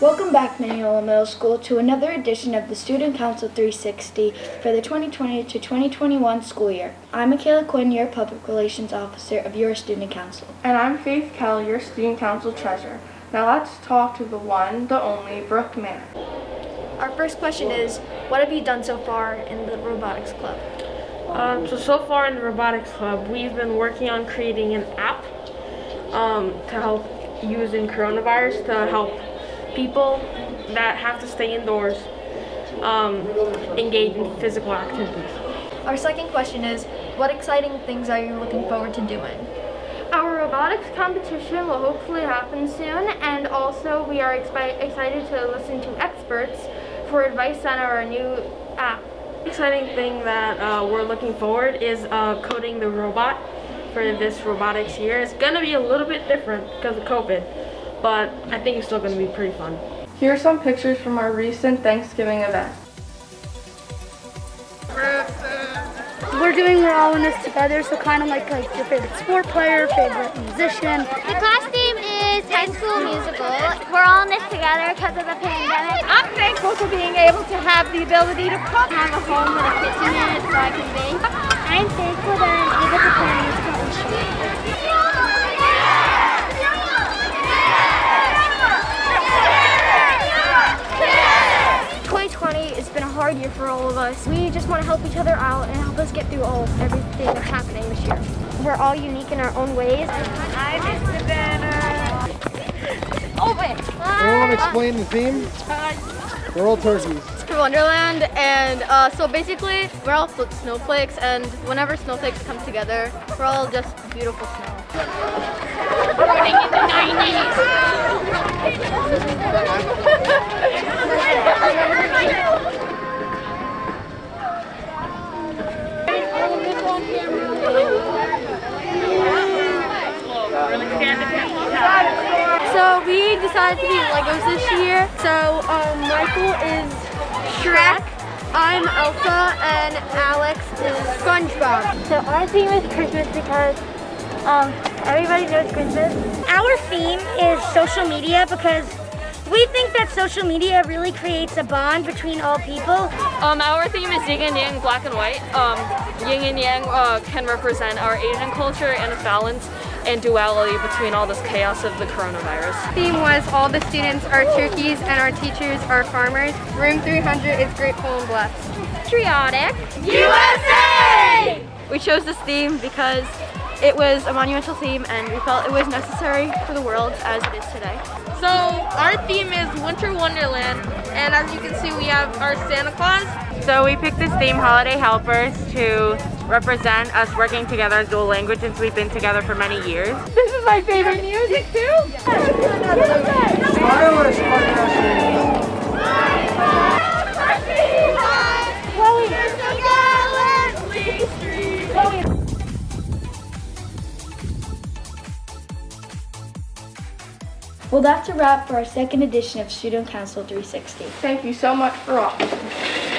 Welcome back, Mineola Middle School, to another edition of the Student Council 360 for the 2020 to 2021 school year. I'm Michaela Quinn, your Public Relations Officer of your Student Council. And I'm Faith Kelly, your Student Council Treasurer. Now let's talk to the one, the only, Brooke Manor. Our first question is, what have you done so far in the robotics club? Um, so, so far in the robotics club, we've been working on creating an app um, to help using coronavirus to help people that have to stay indoors um, engage in physical activities. Our second question is, what exciting things are you looking forward to doing? Our robotics competition will hopefully happen soon, and also we are excited to listen to experts for advice on our new app. Exciting thing that uh, we're looking forward is uh, coding the robot for this robotics year. It's gonna be a little bit different because of COVID, but I think it's still gonna be pretty fun. Here are some pictures from our recent Thanksgiving event. We're doing We're All in This Together, so kind of like, like your favorite sport player, favorite musician. The class theme is High School Musical. We're all in this together because of the pandemic. I'm thankful for being able to have the ability to cook. Have a home with a kitchen in it so I can bake. I'm year for all of us. We just want to help each other out and help us get through all everything that's happening this year. We're all unique in our own ways. I miss the banner. Open! Everyone explain the theme? We're all turkeys. for Wonderland, and uh, so basically we're all snowflakes, and whenever snowflakes come together, we're all just beautiful snow. So we decided to be Legos this year. So um, Michael is Shrek, I'm Elsa, and Alex is SpongeBob. So our theme is Christmas because um, everybody knows Christmas. Our theme is social media because we think that social media really creates a bond between all people. Um, our theme is yin and yang, black and white. Um, yin and yang uh, can represent our Asian culture and its balance and duality between all this chaos of the coronavirus. Theme was all the students are turkeys and our teachers are farmers. Room 300 is grateful and blessed. Patriotic. We chose this theme because it was a monumental theme and we felt it was necessary for the world as it is today. So our theme is Winter Wonderland, and as you can see, we have our Santa Claus. So we picked this theme, Holiday Helpers, to represent us working together as dual language since we've been together for many years. This is my favorite music too. Stylish Well, that's a wrap for our second edition of Student Council 360. Thank you so much for watching.